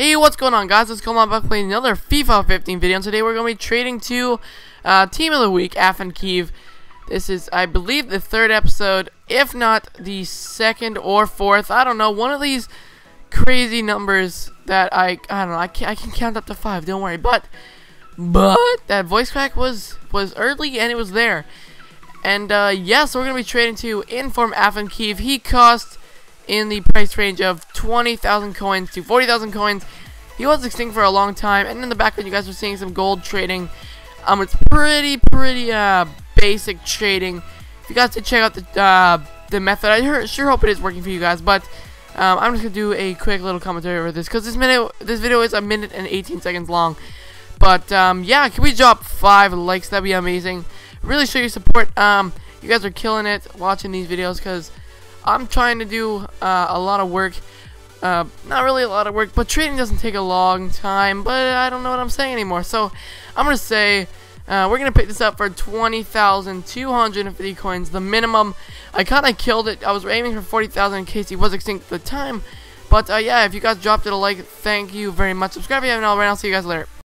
Hey, what's going on, guys? It's Coleman back playing another FIFA 15 video. And today we're going to be trading to uh, Team of the Week, Akinfeev. This is, I believe, the third episode, if not the second or fourth. I don't know. One of these crazy numbers that I, I don't know. I can, I can count up to five. Don't worry. But, but that voice crack was was early and it was there. And uh, yeah, so we're going to be trading to Inform Akinfeev. He cost in the price range of 20,000 coins to 40,000 coins. He was extinct for a long time, and in the background you guys are seeing some gold trading. Um, it's pretty, pretty uh, basic trading. If you guys did check out the uh, the method, I sure hope it is working for you guys. But um, I'm just gonna do a quick little commentary over this because this minute, this video is a minute and 18 seconds long. But um, yeah, can we drop five likes? That'd be amazing. Really show your support. Um, you guys are killing it watching these videos because I'm trying to do uh, a lot of work. Uh, not really a lot of work, but trading doesn't take a long time, but I don't know what I'm saying anymore. So I'm going to say uh, we're going to pick this up for 20,250 coins, the minimum. I kind of killed it. I was aiming for 40,000 in case he was extinct at the time. But uh, yeah, if you guys dropped it a like, thank you very much. Subscribe if you haven't already. I'll see you guys later.